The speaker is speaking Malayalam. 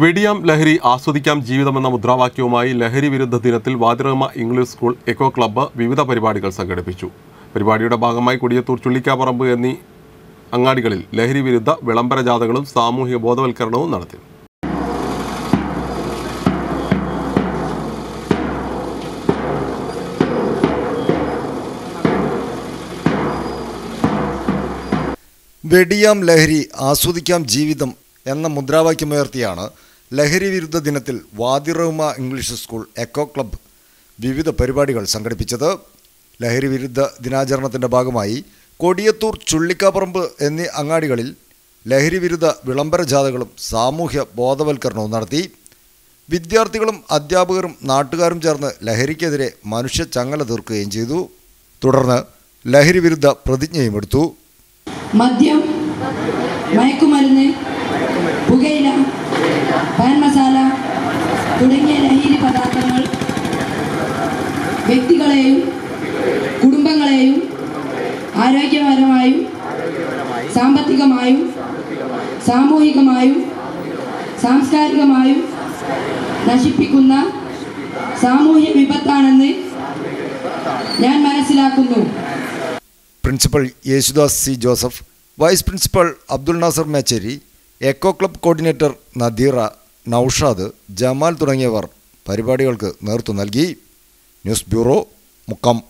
വെടിയാം ലഹരി ആസ്വദിക്കാം ജീവിതമെന്ന മുദ്രാവാക്യവുമായി ലഹരി വിരുദ്ധ ദിനത്തിൽ Vadirahma English school eco club വിവിധ പരിപാടികൾ സംഘടിപ്പിച്ചു. പരിപാടിയുടെ ഭാഗമായി കൊടിയത്തൂർ ചുള്ളിക്കാപ്പറമ്പ് എന്നീ അങ്ങാടികളിൽ ലഹരി വിരുദ്ധ വിളംബര ജാഥകളും സാമൂഹിക ബോധവൽക്കരണവും നടത്തി. വെടിയാം ലഹരി ആസ്വദിക്കാം ജീവിതം എന്ന മുദ്രാവാക്യമുയർത്തിയാണ് ലഹരി വിരുദ്ധ ദിനത്തിൽ Vadirahma English school eco club വിവിധ പരിപാടികൾ സംഘടിപ്പിച്ചത്. ലഹരി വിരുദ്ധ ദിനാചരണത്തിന്റെ ഭാഗമായി കൊടിയത്തൂർ ചുള്ളിക്കാപ്പറമ്പ് എന്നീ അങ്ങാടികളിൽ ലഹരി വിരുദ്ധ വിളംബര ജാഥകളും സാമൂഹ്യ ബോധവൽക്കരണവും നടത്തി. വിദ്യാർത്ഥികളും അധ്യാപകരും നാട്ടുകാരും ചേർന്ന് ലഹരിക്കെതിരെ മനുഷ്യ ചങ്ങല തീർക്കുകയും ചെയ്തു. തുടർന്ന് ലഹരി വിരുദ്ധ പ്രതിജ്ഞയും എടുത്തു. മദ്യം മയക്കുമരുന്ന് പുകയില പാൻ മസാല തുടങ്ങിയ ലഹരി പദാർത്ഥങ്ങൾ വ്യക്തികളെയും കുടുംബങ്ങളെയും ആരോഗ്യപരമായും സാമ്പത്തികമായും സാമൂഹികമായും സാംസ്കാരികമായും നശിപ്പിക്കുന്ന സാമൂഹ്യ വിപത്താണെന്ന് ഞാൻ മനസ്സിലാക്കുന്നു. Principal Yesudas C Joseph vice principal Abdul Nasar Mechery eco club coordinator Nadeera Noushad Jamal തുടങ്ങിയവർ പരിപാടികൾക്ക് നേതൃത്വം നൽകി. News bureau Mukkam.